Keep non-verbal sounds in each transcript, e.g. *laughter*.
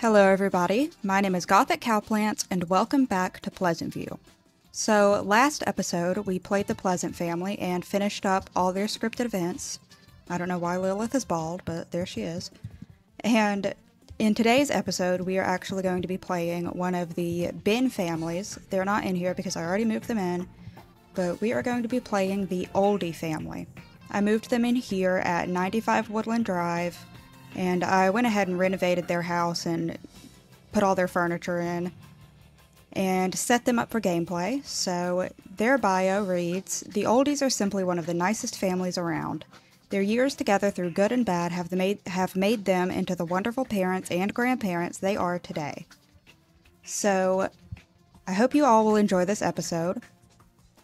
Hello, everybody. My name is Gothic Cowplants, and welcome back to Pleasantview. So, last episode, we played the Pleasant family and finished up all their scripted events. I don't know why Lilith is bald, but there she is. And in today's episode, we are actually going to be playing one of the Bin families. They're not in here because I already moved them in, but we are going to be playing the Oldie family. I moved them in here at 95 Woodland Drive, and I went ahead and renovated their house and put all their furniture in and set them up for gameplay. So their bio reads The Oldies are simply one of the nicest families around. Their years together through good and bad have, made, have made them into the wonderful parents and grandparents they are today. So I hope you all will enjoy this episode.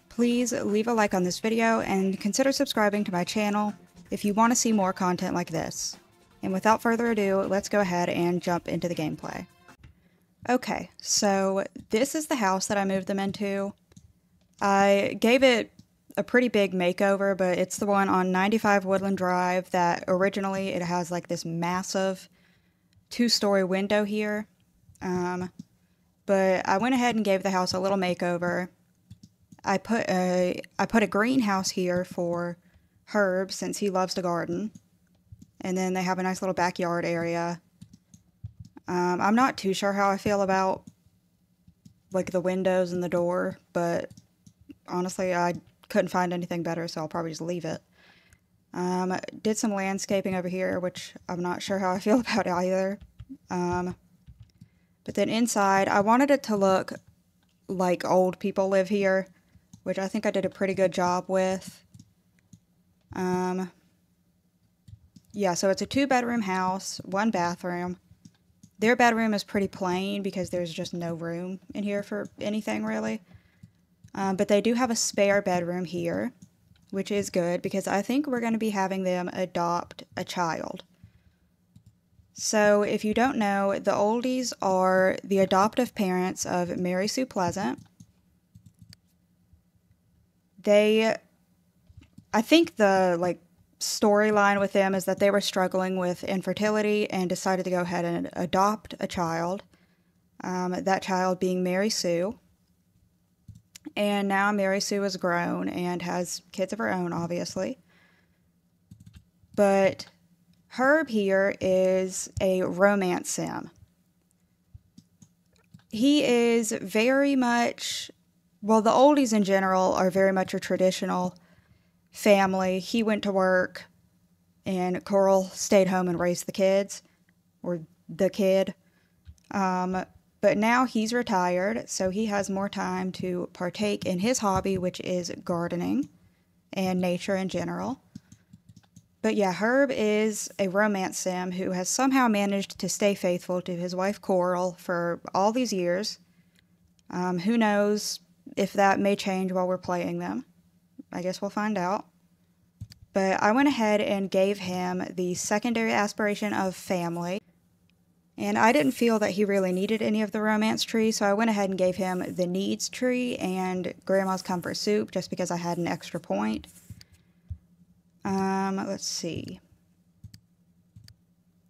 Please leave a like on this video and consider subscribing to my channel if you want to see more content like this. And without further ado, let's go ahead and jump into the gameplay. Okay, so this is the house that I moved them into. I gave it a pretty big makeover, but it's the one on 95 Woodland Drive that originally it has like this massive two-story window here. Um, but I went ahead and gave the house a little makeover. I put a I put a greenhouse here for Herb since he loves to garden. And then they have a nice little backyard area. Um, I'm not too sure how I feel about like the windows and the door, but honestly, I couldn't find anything better, so I'll probably just leave it. Um, did some landscaping over here, which I'm not sure how I *laughs* feel about either. Um, but then inside, I wanted it to look like old people live here, which I think I did a pretty good job with. Um, yeah, so it's a two bedroom house, one bathroom. Their bedroom is pretty plain because there's just no room in here for anything really. Um, but they do have a spare bedroom here, which is good because I think we're going to be having them adopt a child. So, if you don't know, the Oldies are the adoptive parents of Mary Sue Pleasant. They, I think the like storyline with them is that they were struggling with infertility and decided to go ahead and adopt a child. Um, that child being Mary Sue. And now Mary Sue is grown and has kids of her own, obviously. But Herb here is a romance sim. He is very much, well, the oldies in general are very much a traditional family. He went to work, and Coral stayed home and raised the kids, or the kid. Um, but now he's retired, so he has more time to partake in his hobby, which is gardening and nature in general. But yeah, Herb is a romance sim who has somehow managed to stay faithful to his wife Coral for all these years. Um, who knows if that may change while we're playing them. I guess we'll find out. But I went ahead and gave him the secondary aspiration of family. And I didn't feel that he really needed any of the romance tree, so I went ahead and gave him the needs tree and grandma's comfort soup just because I had an extra point. Um, let's see.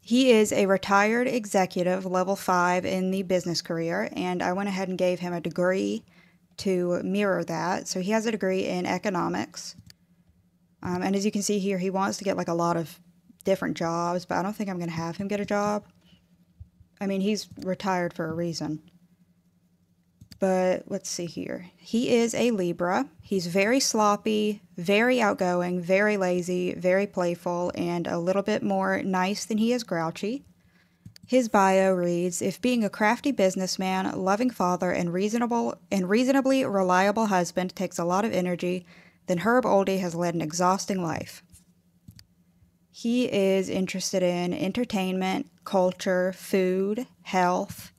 He is a retired executive, level 5 in the business career, and I went ahead and gave him a degree to mirror that. So he has a degree in economics. Um, and as you can see here, he wants to get like a lot of different jobs, but I don't think I'm going to have him get a job. I mean, he's retired for a reason. But let's see here. He is a Libra. He's very sloppy, very outgoing, very lazy, very playful, and a little bit more nice than he is grouchy. His bio reads If being a crafty businessman, loving father, and reasonable and reasonably reliable husband takes a lot of energy, then Herb Oldie has led an exhausting life. He is interested in entertainment, culture, food, health,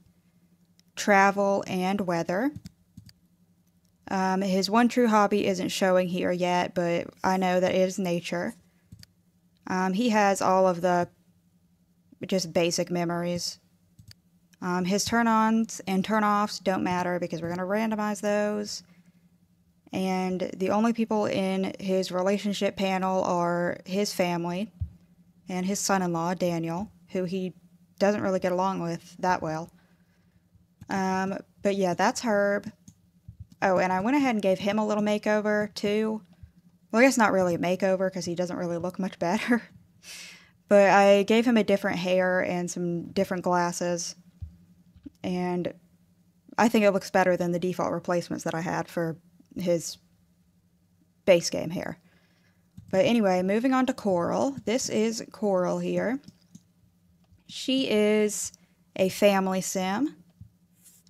travel, and weather. Um, his one true hobby isn't showing here yet, but I know that it is nature. Um, he has all of the just basic memories. Um, his turn ons and turn offs don't matter because we're going to randomize those. And the only people in his relationship panel are his family and his son in law, Daniel, who he doesn't really get along with that well. Um, but yeah, that's Herb. Oh, and I went ahead and gave him a little makeover too. Well, I guess not really a makeover because he doesn't really look much *laughs* better. But I gave him a different hair and some different glasses. And I think it looks better than the default replacements that I had for his base game hair. But anyway, moving on to Coral. This is Coral here. She is a family sim.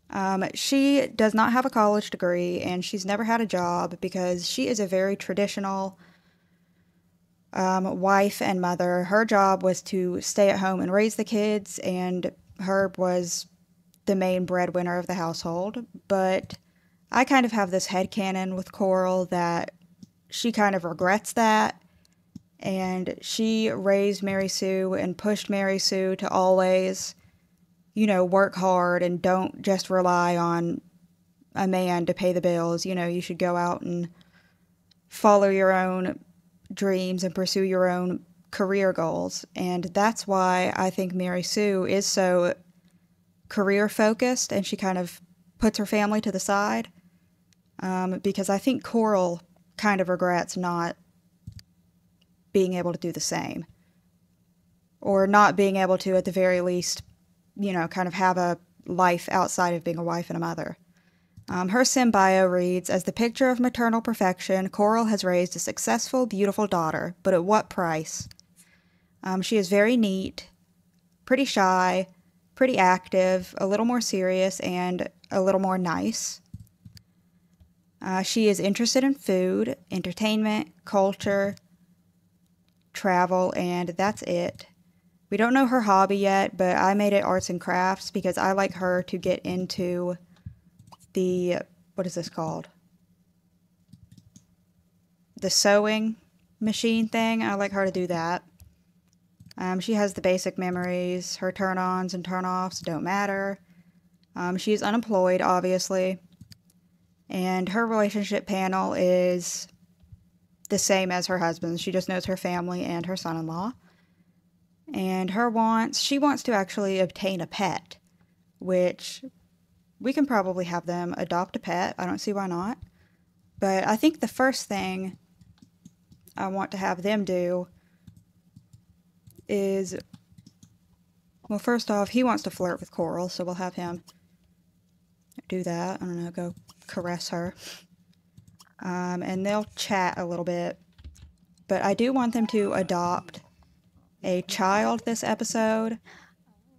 Um, she does not have a college degree and she's never had a job because she is a very traditional um, wife and mother. Her job was to stay at home and raise the kids, and Herb was the main breadwinner of the household. But I kind of have this head canon with Coral that she kind of regrets that. And she raised Mary Sue and pushed Mary Sue to always you know, work hard and don't just rely on a man to pay the bills. You know, you should go out and follow your own dreams and pursue your own career goals. And that's why I think Mary Sue is so career focused and she kind of puts her family to the side. Um, because I think Coral kind of regrets not being able to do the same. Or not being able to, at the very least, you know, kind of have a life outside of being a wife and a mother. Um, her sim bio reads As the picture of maternal perfection, Coral has raised a successful, beautiful daughter, but at what price? Um, she is very neat, pretty shy, pretty active, a little more serious, and a little more nice. Uh, she is interested in food, entertainment, culture, travel, and that's it. We don't know her hobby yet, but I made it arts and crafts because I like her to get into the, what is this called? The sewing machine thing. I like her to do that. Um, she has the basic memories. Her turn ons and turn offs don't matter. Um, she's unemployed, obviously. And her relationship panel is the same as her husband's. She just knows her family and her son in law. And her wants, she wants to actually obtain a pet, which we can probably have them adopt a pet. I don't see why not. But I think the first thing I want to have them do is, well, first off, he wants to flirt with Coral, so we'll have him do that. I don't know, go caress her. Um, and they'll chat a little bit. But I do want them to adopt a child this episode,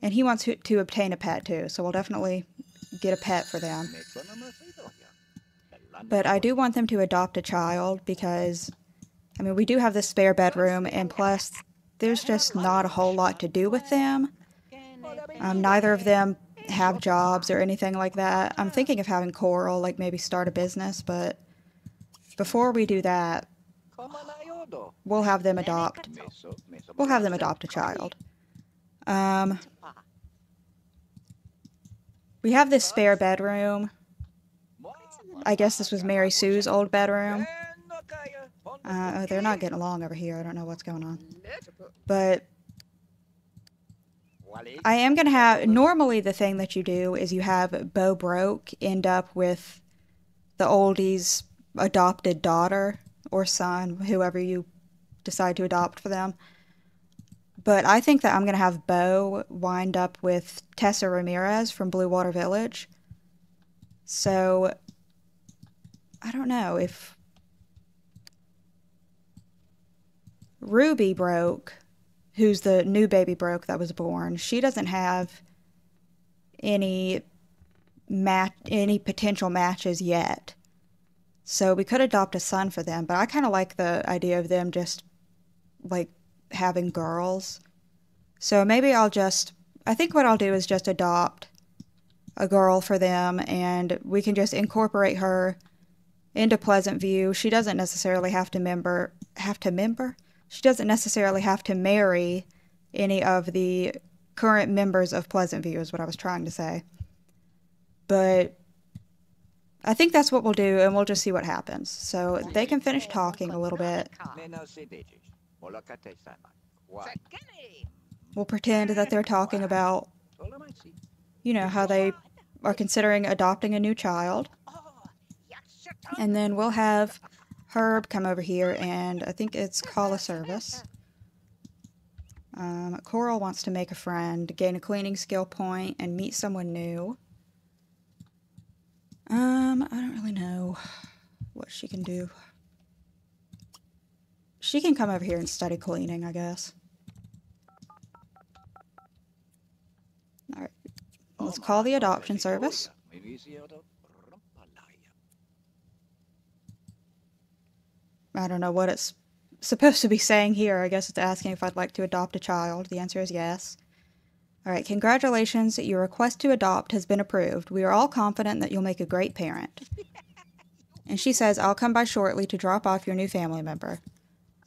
and he wants to, to obtain a pet too, so we'll definitely get a pet for them. But I do want them to adopt a child because, I mean, we do have this spare bedroom, and plus, there's just not a whole lot to do with them. Um, neither of them have jobs or anything like that. I'm thinking of having Coral, like maybe start a business, but before we do that, we'll have them adopt. We'll have them adopt a child. Um, we have this spare bedroom. I guess this was Mary Sue's old bedroom. Uh, oh, they're not getting along over here. I don't know what's going on. But I am going to have... Normally, the thing that you do is you have Beau Broke end up with the oldie's adopted daughter or son, whoever you decide to adopt for them. But I think that I'm going to have Beau wind up with Tessa Ramirez from Blue Water Village. So I don't know if Ruby broke, who's the new baby broke that was born, she doesn't have any match any potential matches yet. So we could adopt a son for them, but I kind of like the idea of them just like having girls. So maybe I'll just, I think what I'll do is just adopt a girl for them and we can just incorporate her into Pleasantview. She doesn't necessarily have to member, have to member? She doesn't necessarily have to marry any of the current members of Pleasantview is what I was trying to say. But I think that's what we'll do, and we'll just see what happens. So they can finish talking a little bit. We'll pretend that they're talking about, you know, how they are considering adopting a new child. And then we'll have Herb come over here and I think it's call a service. Um, Coral wants to make a friend, gain a cleaning skill point, and meet someone new. Um, I don't really know what she can do. She can come over here and study cleaning, I guess. Alright. Let's call the adoption service. I don't know what it's supposed to be saying here. I guess it's asking if I'd like to adopt a child. The answer is yes. All right, congratulations. Your request to adopt has been approved. We are all confident that you'll make a great parent. And she says, I'll come by shortly to drop off your new family member.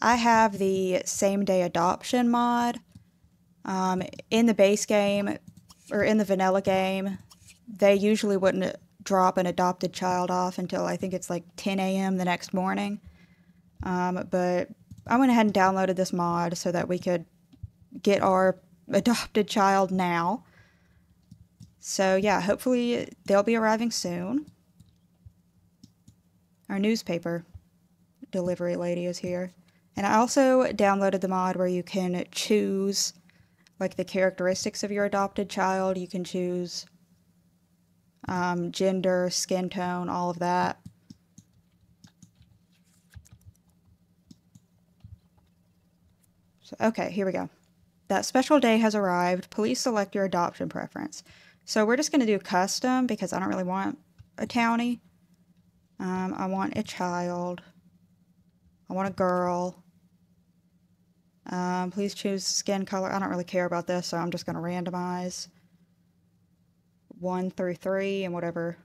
I have the same day adoption mod. Um, in the base game, or in the vanilla game, they usually wouldn't drop an adopted child off until I think it's like 10 a.m. the next morning. Um, but I went ahead and downloaded this mod so that we could get our *laughs* adopted child now. So yeah, hopefully they'll be arriving soon. Our newspaper delivery lady is here. And I also downloaded the mod where you can choose like the characteristics of your adopted child. You can choose um, gender, skin tone, all of that. So, okay, here we go. That special day has arrived. Please select your adoption preference. So we're just going to do custom because I don't really want a townie. Um, I want a child. I want a girl. Um, please choose skin color. I don't really care about this, so I'm just going to randomize. 1 through 3 and whatever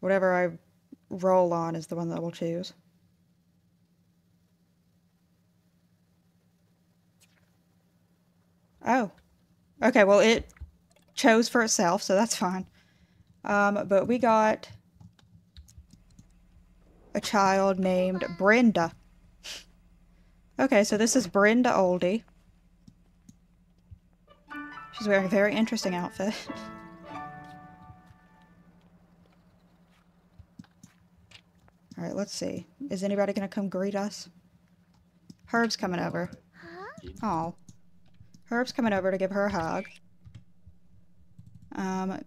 whatever I roll on is the one that we'll choose. Oh. Okay, well, it chose for itself, so that's fine. Um, but we got a child named Brenda. Okay, so this is Brenda Oldie. She's wearing a very interesting outfit. *laughs* Alright, let's see. Is anybody gonna come greet us? Herb's coming over. Oh. Herb's coming over to give her a hug. Um,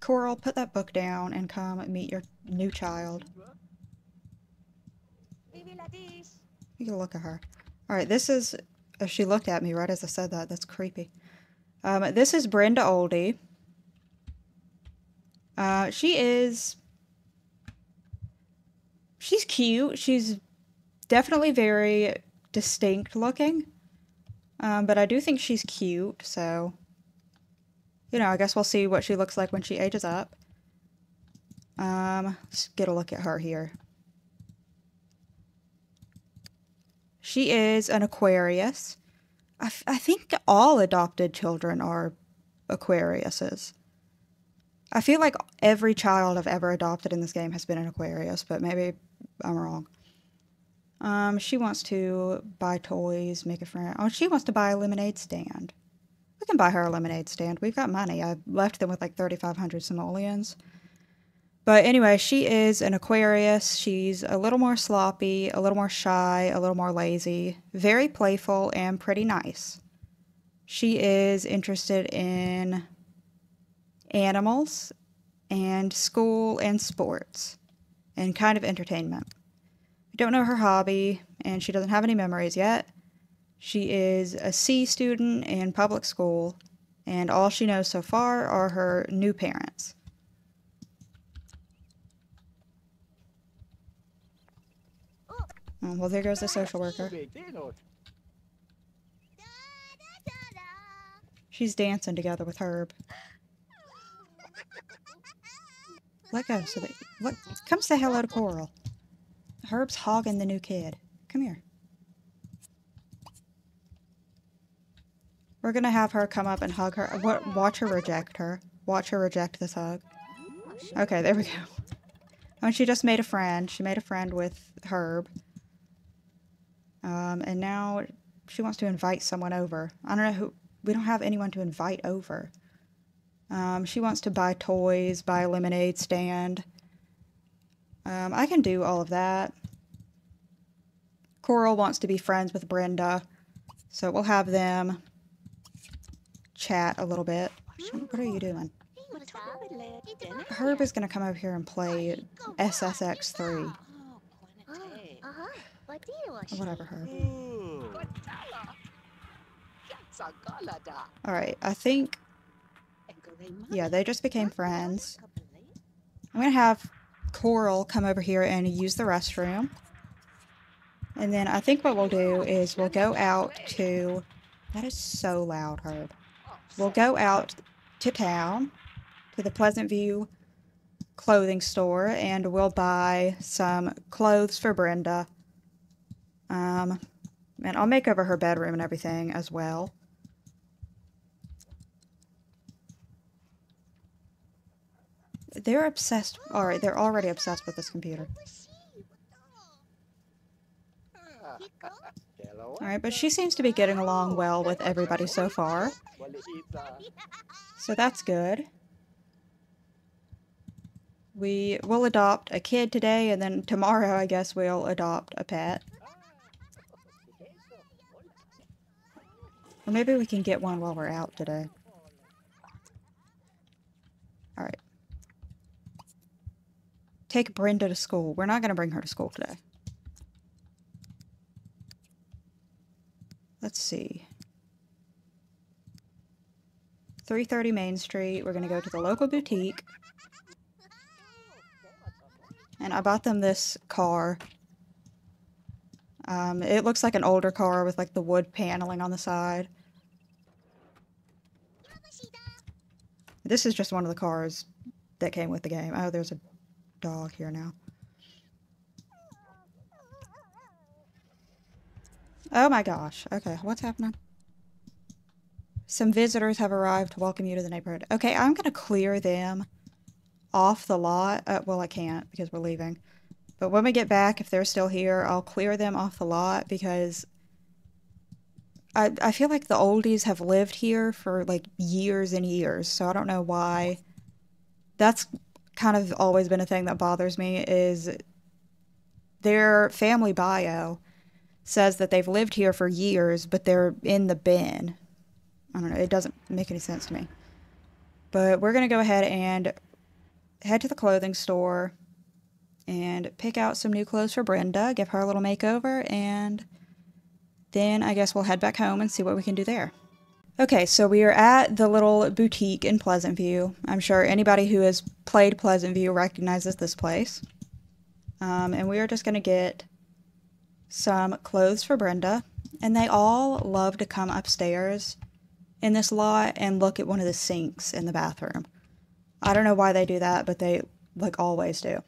Coral, put that book down and come meet your new child. You can look at her. Alright, this is... Oh, she looked at me right as I said that. That's creepy. Um, this is Brenda Oldie. Uh, she is... She's cute. She's definitely very distinct looking. Um, but I do think she's cute, so... You know, I guess we'll see what she looks like when she ages up. Um, let's get a look at her here. She is an Aquarius. I, I think all adopted children are Aquariuses. I feel like every child I've ever adopted in this game has been an Aquarius, but maybe I'm wrong. Um, she wants to buy toys, make a friend. Oh, she wants to buy a lemonade stand. We can buy her a lemonade stand. We've got money. I left them with like 3,500 simoleons. But anyway, she is an Aquarius. She's a little more sloppy, a little more shy, a little more lazy, very playful, and pretty nice. She is interested in animals and school and sports and kind of entertainment. We don't know her hobby, and she doesn't have any memories yet. She is a C student in public school, and all she knows so far are her new parents. Oh, well, there goes the social worker. She's dancing together with Herb. Let go so that... What? Come say hello to Coral. Herb's hogging the new kid. Come here. We're gonna have her come up and hug her. Watch her reject her. Watch her reject this hug. Okay, there we go. Oh, and she just made a friend. She made a friend with Herb. Um, and now she wants to invite someone over. I don't know who. We don't have anyone to invite over. Um, she wants to buy toys, buy a lemonade stand. Um, I can do all of that. Coral wants to be friends with Brenda, so we'll have them chat a little bit. What are you doing? Herb is going to come over here and play SSX3. Whatever, Herb. Alright, I think... Yeah, they just became friends. I'm to have Coral come over here and use the restroom. And then I think what we'll do is we'll go out to... That is so loud, Herb. We'll go out to town, to the Pleasantview clothing store, and we'll buy some clothes for Brenda. Um, and I'll make over her bedroom and everything as well. They're obsessed. Alright, they're already obsessed with this computer. Alright, but she seems to be getting along well with everybody so far. So that's good. We will adopt a kid today, and then tomorrow, I guess, we'll adopt a pet. Or maybe we can get one while we're out today. Alright. Take Brenda to school. We're not going to bring her to school today. Let's see. 330 Main Street. We're going to go to the local boutique. And I bought them this car. Um, it looks like an older car with like the wood paneling on the side. This is just one of the cars that came with the game. Oh, there's a dog here now. Oh my gosh. Okay, what's happening? Some visitors have arrived to welcome you to the neighborhood. Okay, I'm going to clear them off the lot. Uh, well, I can't because we're leaving. But when we get back, if they're still here, I'll clear them off the lot because I, I feel like the oldies have lived here for like years and years. So I don't know why. That's kind of always been a thing that bothers me is their family bio says that they've lived here for years, but they're in the bin. I don't know. It doesn't make any sense to me. But we're going to go ahead and head to the clothing store and pick out some new clothes for Brenda, give her a little makeover, and then I guess we'll head back home and see what we can do there. Okay, so we are at the little boutique in Pleasantview. I'm sure anybody who has played Pleasantview recognizes this place. Um, and we are just going to get some clothes for Brenda. And they all love to come upstairs in this lot and look at one of the sinks in the bathroom. I don't know why they do that, but they like always do.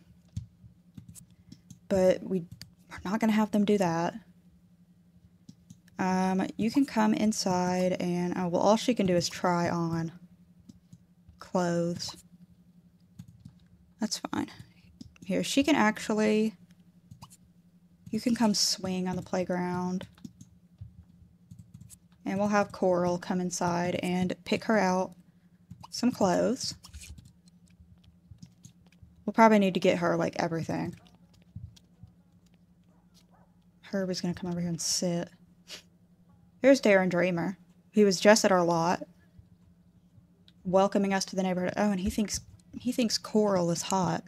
But we are not going to have them do that. Um, you can come inside and, oh, well, all she can do is try on clothes. That's fine. Here, she can actually, you can come swing on the playground. And we'll have Coral come inside and pick her out some clothes. We'll probably need to get her, like, everything. Herb is going to come over here and sit. Here's Darren Dreamer. He was just at our lot, welcoming us to the neighborhood. Oh, and he thinks he thinks Coral is hot.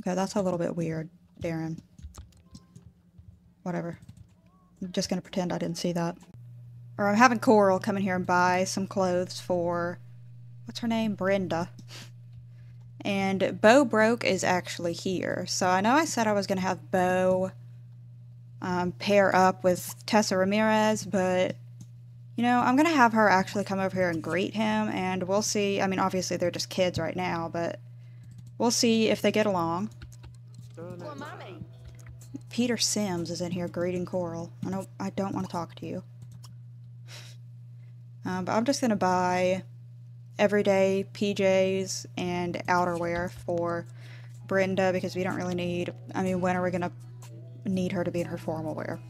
Okay, that's a little bit weird, Darren. Whatever. I'm just gonna pretend I didn't see that. Or I'm having Coral come in here and buy some clothes for what's her name? Brenda. And Beau Broke is actually here. So I know I said I was gonna have Beau um, pair up with Tessa Ramirez, but you know, I'm gonna have her actually come over here and greet him, and we'll see. I mean, obviously they're just kids right now, but we'll see if they get along. Peter Sims is in here greeting Coral. I know I don't want to talk to you. Um, but I'm just gonna buy everyday PJs and outerwear for Brenda because we don't really need. I mean, when are we gonna need her to be in her formal wear.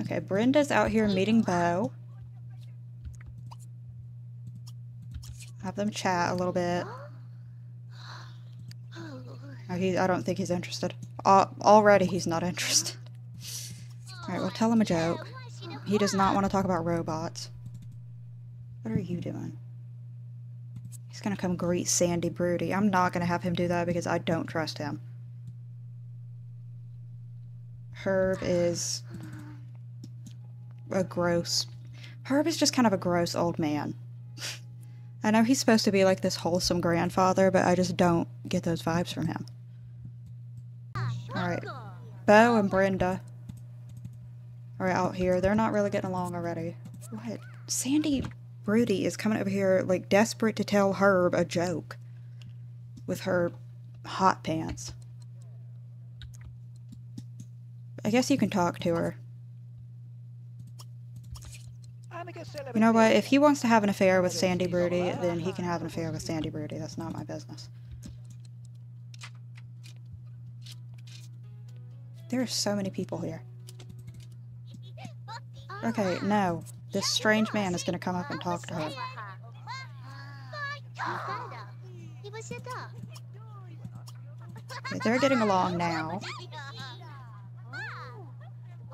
Okay, Brenda's out here meeting Beau. Have them chat a little bit. Oh, he, I don't think he's interested. Uh, already he's not interested. Alright, well tell him a joke. He does not want to talk about robots. What are you doing? He's gonna come greet Sandy Broody. I'm not gonna have him do that because I don't trust him. Herb is a gross... Herb is just kind of a gross old man. I know he's supposed to be like this wholesome grandfather, but I just don't get those vibes from him. Alright. Beau and Brenda are out here. They're not really getting along already. What? Sandy Broody is coming over here, like, desperate to tell Herb a joke. With her hot pants. I guess you can talk to her. You know what? If he wants to have an affair with Sandy Broody, then he can have an affair with Sandy Broody. That's not my business. There are so many people here. Okay, no. This strange man is going to come up and talk to her. Okay, they're getting along now.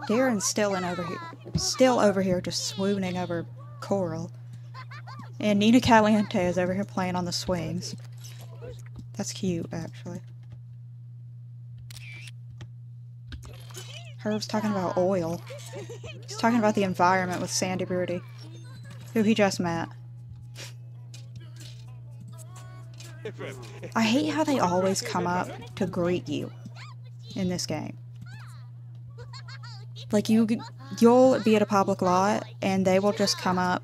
Darren's still in over here, still over here, just swooning over Coral. And Nina Caliente is over here playing on the swings. That's cute, actually. Herb's talking about oil. He's talking about the environment with Sandy Broody, who he just met. I hate how they always come up to greet you in this game. Like you, you'll be at a public lot and they will just come up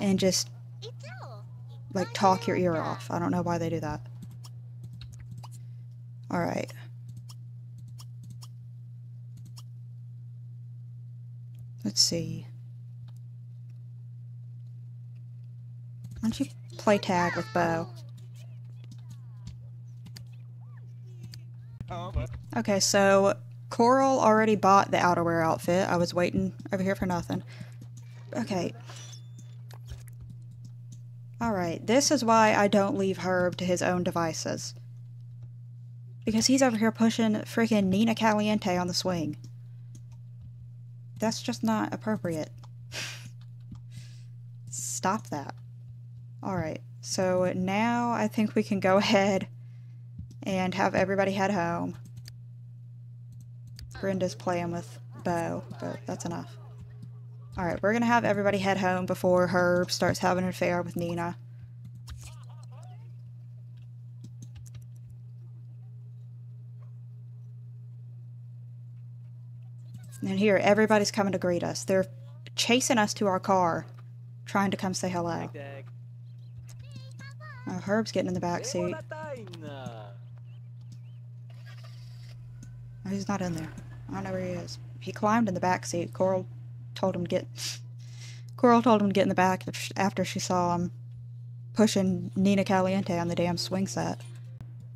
and just like talk your ear off. I don't know why they do that. All right. Let's see. Why don't you play tag with Beau? Okay, so Coral already bought the outerwear outfit. I was waiting over here for nothing. Okay. Alright, this is why I don't leave Herb to his own devices. Because he's over here pushing freaking Nina Caliente on the swing. That's just not appropriate. Stop that. Alright, so now I think we can go ahead and have everybody head home. Brenda's playing with Beau, but that's enough. Alright, we're gonna have everybody head home before Herb starts having an affair with Nina. And here, everybody's coming to greet us. They're chasing us to our car, trying to come say hello. Oh, Herb's getting in the back seat. Oh, he's not in there. I don't know where he is. He climbed in the back seat. Coral told him to get. Coral told him to get in the back after she saw him pushing Nina Caliente on the damn swing set.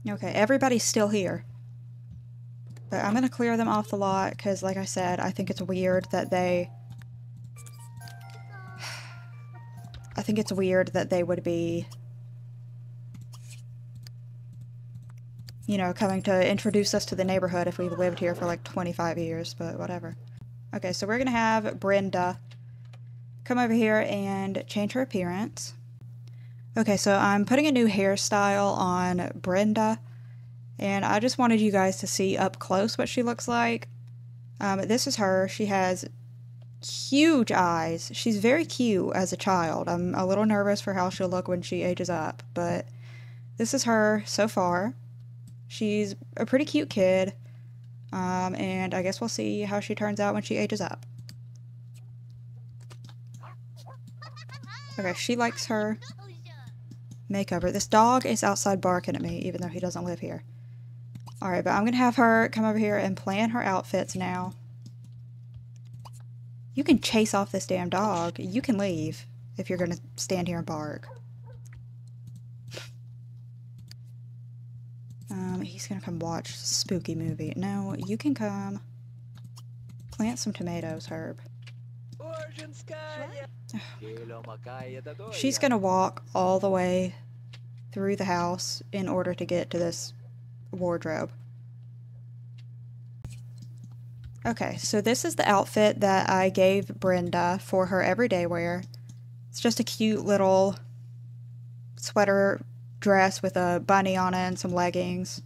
Okay, everybody's still here. But I'm going to clear them off the lot because, like I said, I think it's weird that they... I think it's weird that they would be... You know, coming to introduce us to the neighborhood if we've lived here for like 25 years, but whatever. Okay, so we're going to have Brenda come over here and change her appearance. Okay, so I'm putting a new hairstyle on Brenda. And I just wanted you guys to see up close what she looks like. Um, this is her. She has huge eyes. She's very cute as a child. I'm a little nervous for how she'll look when she ages up, but this is her so far. She's a pretty cute kid, um, and I guess we'll see how she turns out when she ages up. Okay, she likes her makeover. This dog is outside barking at me, even though he doesn't live here. Alright, but I'm going to have her come over here and plan her outfits now. You can chase off this damn dog. You can leave if you're going to stand here and bark. Um, he's going to come watch spooky movie. No, you can come. Plant some tomatoes, Herb. She's gonna walk all the way through the house in order to get to this wardrobe. Okay, so this is the outfit that I gave Brenda for her everyday wear. It's just a cute little sweater dress with a bunny on it and some leggings.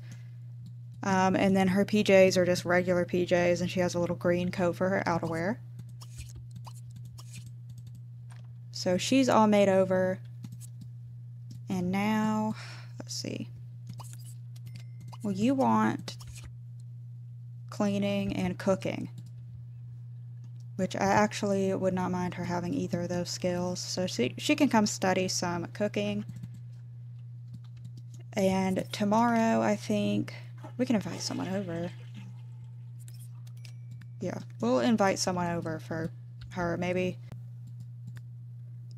Um, and then her PJs are just regular PJs, and she has a little green coat for her outerwear. So she's all made over. And now, let's see. Well, you want cleaning and cooking. Which I actually would not mind her having either of those skills. So she, she can come study some cooking. And tomorrow, I think, we can invite someone over. Yeah, we'll invite someone over for her, maybe.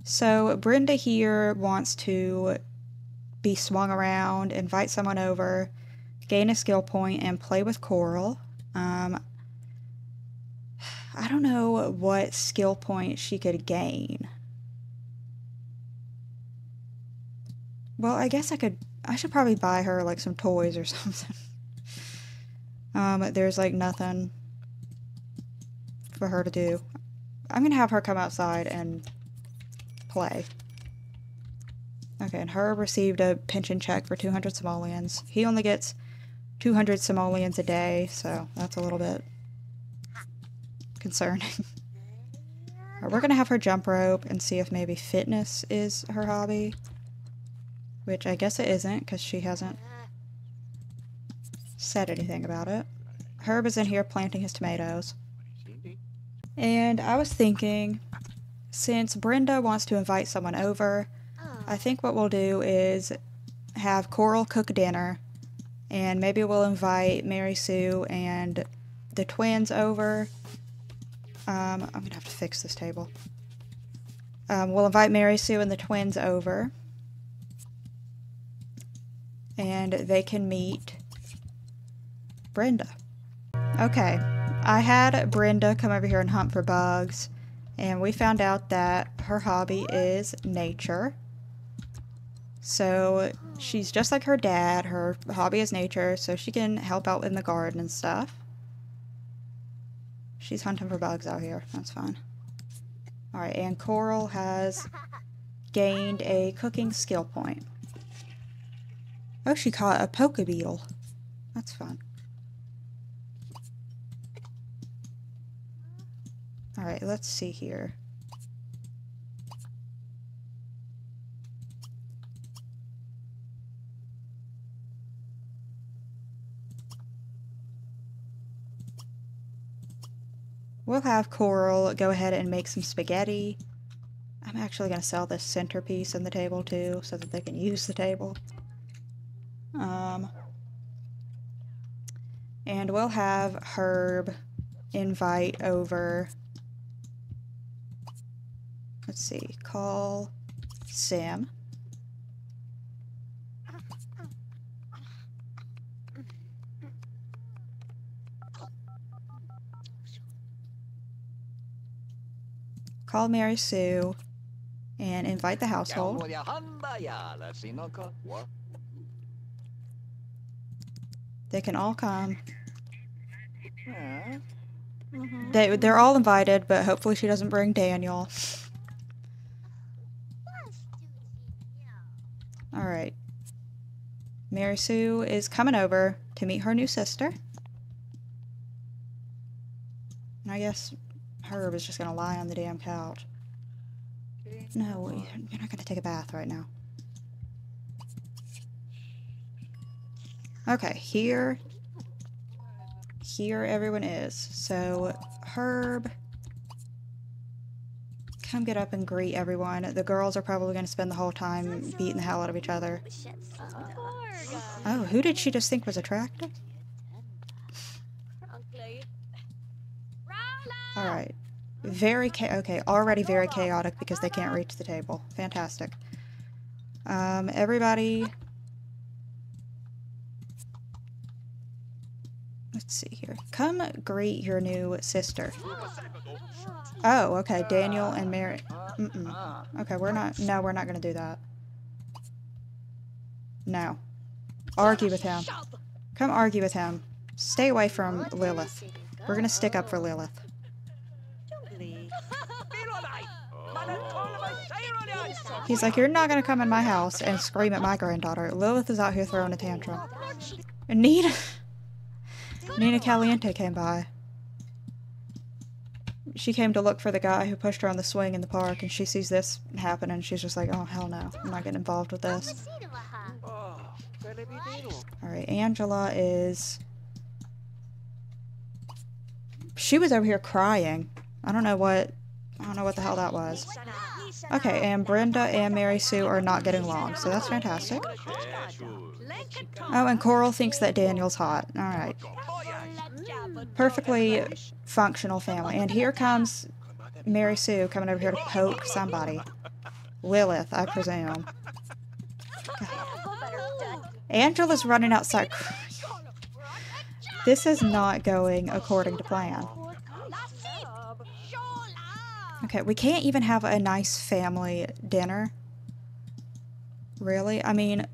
So Brenda here wants to be swung around, invite someone over, gain a skill point, and play with Coral. Um, I don't know what skill point she could gain. Well, I guess I could, I should probably buy her like some toys or *laughs* something. um, there's like nothing for her to do. I'm gonna have her come outside and play. Okay, and Herb received a pension check for 200 simoleons. He only gets 200 simoleons a day, so that's a little bit concerning. right, *laughs* uh, we're going to have her jump rope and see if maybe fitness is her hobby. Which I guess it isn't, because she hasn't said anything about it. Herb is in here planting his tomatoes. And I was thinking, since Brenda wants to invite someone over, I think what we'll do is have Coral cook dinner and maybe we'll invite Mary Sue and the twins over. Um, I'm gonna have to fix this table. Um, we'll invite Mary Sue and the twins over. And they can meet Brenda. Okay, I had Brenda come over here and hunt for bugs, and we found out that her hobby is nature. So she's just like her dad. Her hobby is nature, so she can help out in the garden and stuff. She's hunting for bugs out here. That's fine. Alright, and Coral has gained a cooking skill point. Oh, she caught a poke beetle. That's fun. Alright, let's see here. We'll have Coral go ahead and make some spaghetti. I'm actually going to sell this centerpiece on the table too, so that they can use the table. Um, and we'll have Herb invite over, let's see, call Sam. Call Mary Sue and invite the household. They can all come. They, they're all invited, but hopefully she doesn't bring Daniel. Alright. Mary Sue is coming over to meet her new sister. I guess Herb is just gonna lie on the damn couch. No, you're not gonna take a bath right now. Okay, here, here everyone is. So, Herb, come get up and greet everyone. The girls are probably going to spend the whole time beating the hell out of each other. Oh, who did she just think was attractive? Alright. Very okay, already very chaotic because they can't reach the table. Fantastic. Um, everybody... Let's see here. Come greet your new sister. Oh, okay. Daniel and Mary. Mm -mm. Okay, we're not. No, we're not going to do that. No. Argue with him. Come argue with him. Stay away from Lilith. We're going to stick up for Lilith. He's like, you're not to come in my house and scream at my granddaughter. Lilith is out here throwing a tantrum. And Nina... *laughs* Nina Caliente came by. She came to look for the guy who pushed her on the swing in the park, and she sees this happen, and she's just like, oh, hell no. I'm not getting involved with this. Alright, Angela is... She was over here crying. I don't know what... I don't know what the hell that was. Okay, and Brenda and Mary Sue are not getting along, so that's fantastic. Oh, and Coral thinks that Daniel's hot. Alright. Perfectly functional family. And here comes Mary Sue coming over here to poke somebody. Lilith, I presume. Angela's running outside. This is not going according to plan. Okay, we can't even have a nice family dinner. Really? I mean,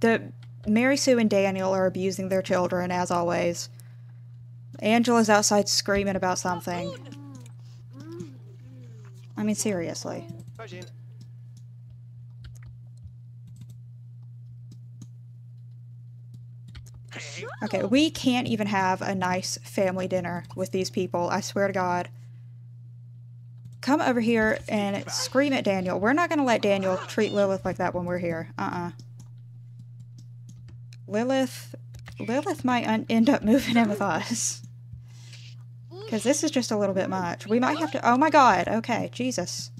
the Mary Sue and Daniel are abusing their children as always. Angela's outside screaming about something. I mean, seriously. Okay, we can't even have a nice family dinner with these people. I swear to God. Come over here and scream at Daniel. We're not going to let Daniel treat Lilith like that when we're here. Uh-uh. Lilith... Lilith might end up moving in with us. Because this is just a little bit much. We might have to... Oh my god. Okay. Jesus.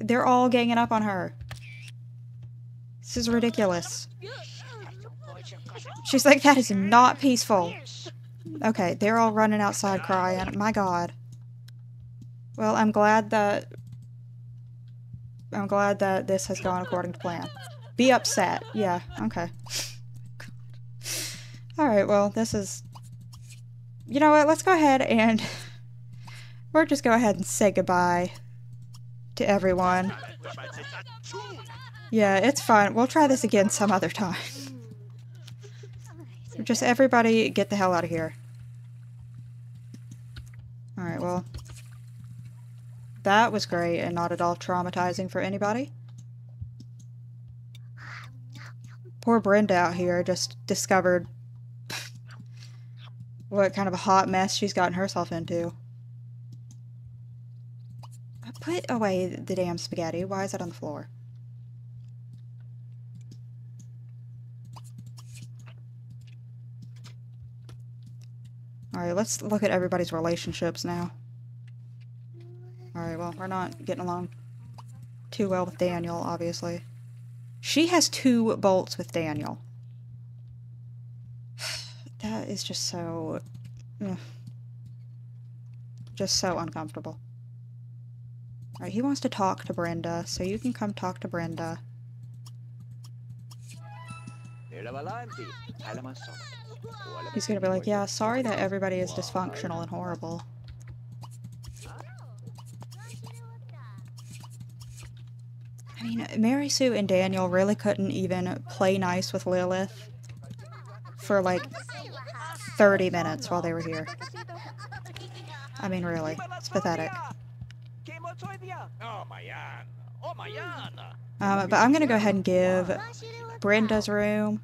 They're all ganging up on her. This is ridiculous. She's like, that is not peaceful. Okay, they're all running outside crying. My god. Well, I'm glad that... I'm glad that this has gone according to plan. Be upset. Yeah, okay. *laughs* Alright, well, this is you know what? Let's go ahead and *laughs* we'll just go ahead and say goodbye to everyone. Yeah, it's fine. We'll try this again some other time. *laughs* Just everybody get the hell out of here. Alright, well. That was great and not at all traumatizing for anybody. Poor Brenda out here just discovered what kind of a hot mess she's gotten herself into. Put away the damn spaghetti. Why is that on the floor? Alright, let's look at everybody's relationships now. We're not getting along too well with Daniel, obviously. She has two bolts with Daniel. *sighs* That is just so... Ugh. Just so uncomfortable. Alright, he wants to talk to Brenda, so you can come talk to Brenda. He's gonna be like, yeah, sorry that everybody is dysfunctional and horrible. I mean, Mary Sue and Daniel really couldn't even play nice with Lilith for like 30 minutes while they were here. I mean, really. It's pathetic. Um, but I'm going to go ahead and give Brenda's room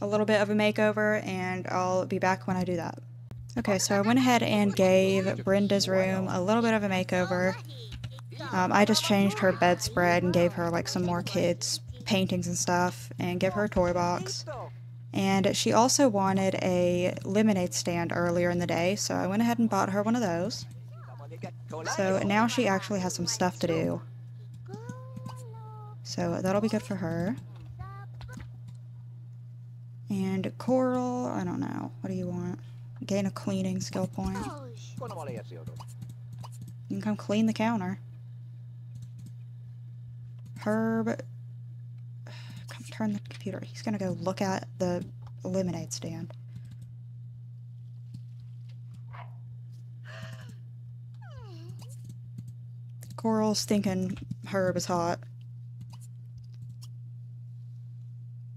a little bit of a makeover, and I'll be back when I do that. Okay, so I went ahead and gave Brenda's room a little bit of a makeover. Um, I just changed her bedspread and gave her like some more kids paintings and stuff, and give her a toy box. And she also wanted a lemonade stand earlier in the day, so I went ahead and bought her one of those. So now she actually has some stuff to do. So that'll be good for her. And Coral, I don't know. What do you want? Gain a cleaning skill point. You can come clean the counter. Herb, come turn the computer. He's gonna go look at the lemonade stand. Coral's thinking Herb is hot.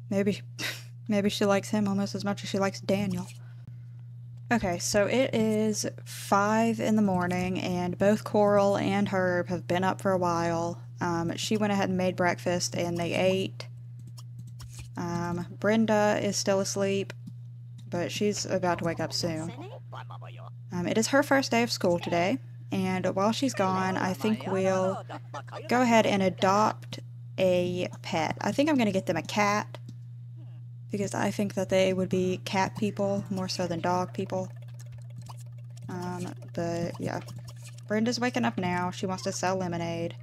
Maybe, *laughs* maybe she likes him almost as much as she likes Daniel. Okay, so it is 5 in the morning, and both Coral and Herb have been up for a while. Um, she went ahead and made breakfast, and they ate. Um, Brenda is still asleep, but she's about to wake up soon. Um, it is her first day of school today, and while she's gone, I think we'll go ahead and adopt a pet. I think I'm going to get them a cat because I think that they would be cat people more so than dog people. Um, but yeah, Brenda's waking up now. She wants to sell lemonade.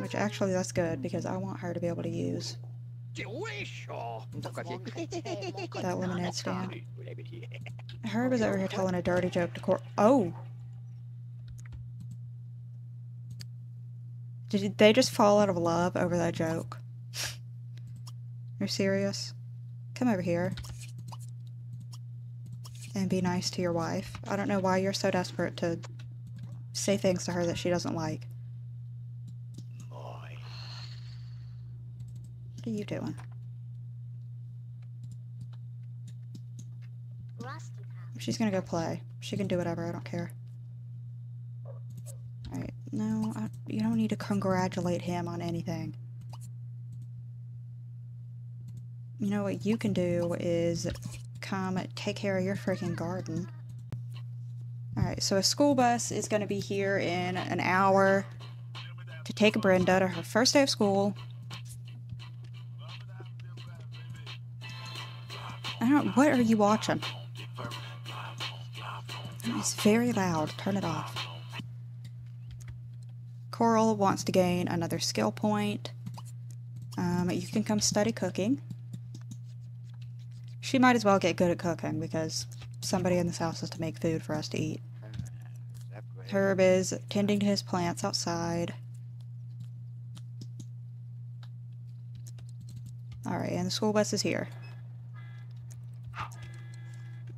Which actually that's good because I want her to be able to use that lemonade stand. Herb is over here telling a dirty joke to Cor- Oh! Did they just fall out of love over that joke? You're serious? Come over here. And be nice to your wife. I don't know why you're so desperate to say things to her that she doesn't like. Are you doing? She's gonna go play. She can do whatever, I don't care. Alright, no, I, you don't need to congratulate him on anything. You know what you can do is come take care of your freaking garden. Alright, so a school bus is going to be here in an hour to take Brenda to her first day of school. I don't what are you watching? It's very loud. Turn it off. Coral wants to gain another skill point. Um, you can come study cooking. She might as well get good at cooking because somebody in this house has to make food for us to eat. Herb is tending to his plants outside. Alright, and the school bus is here.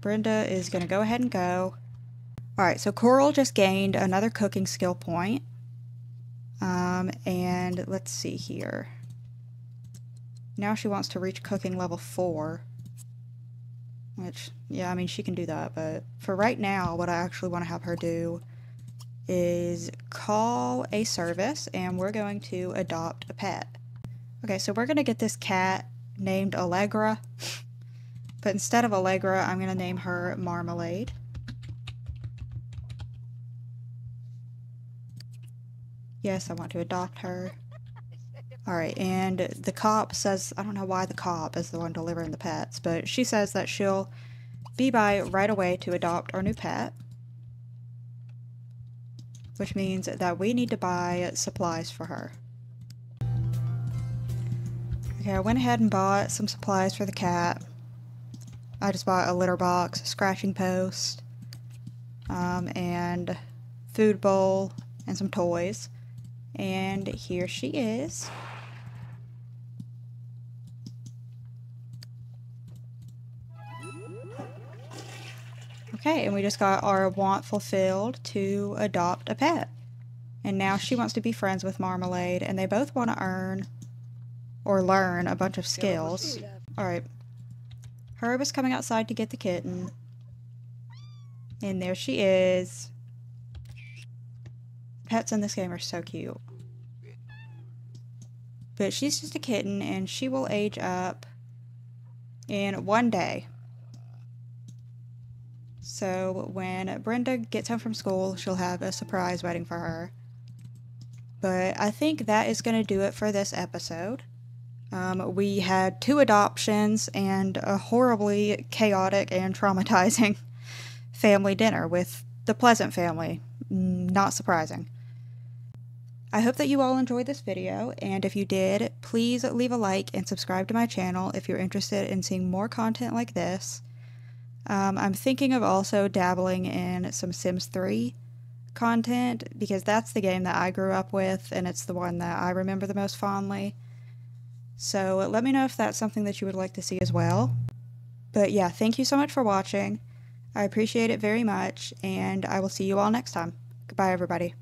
Brenda is going to go ahead and go. Alright, so Coral just gained another cooking skill point. Um, and let's see here. Now she wants to reach cooking level 4. Which, yeah, I mean, she can do that, but for right now, what I actually want to have her do is call a service, and we're going to adopt a pet. Okay, so we're going to get this cat named Allegra, but instead of Allegra, I'm going to name her Marmalade. Yes, I want to adopt her. Alright, and the cop says, I don't know why the cop is the one delivering the pets, but she says that she'll be by right away to adopt our new pet. Which means that we need to buy supplies for her. Okay, I went ahead and bought some supplies for the cat. I just bought a litter box, a scratching post, um, and food bowl, and some toys. And here she is. Okay, and we just got our want fulfilled to adopt a pet. And now she wants to be friends with Marmalade, and they both want to earn or learn a bunch of skills. Alright. Herb is coming outside to get the kitten. And there she is. Pets in this game are so cute. But she's just a kitten, and she will age up in one day. So when Brenda gets home from school, she'll have a surprise waiting for her. But I think that is going to do it for this episode. Um, we had two adoptions and a horribly chaotic and traumatizing *laughs* family dinner with the Pleasant family. Not surprising. I hope that you all enjoyed this video, and if you did, please leave a like and subscribe to my channel if you're interested in seeing more content like this. Um, I'm thinking of also dabbling in some Sims 3 content because that's the game that I grew up with and it's the one that I remember the most fondly. So let me know if that's something that you would like to see as well. But yeah, thank you so much for watching. I appreciate it very much, and I will see you all next time. Goodbye, everybody.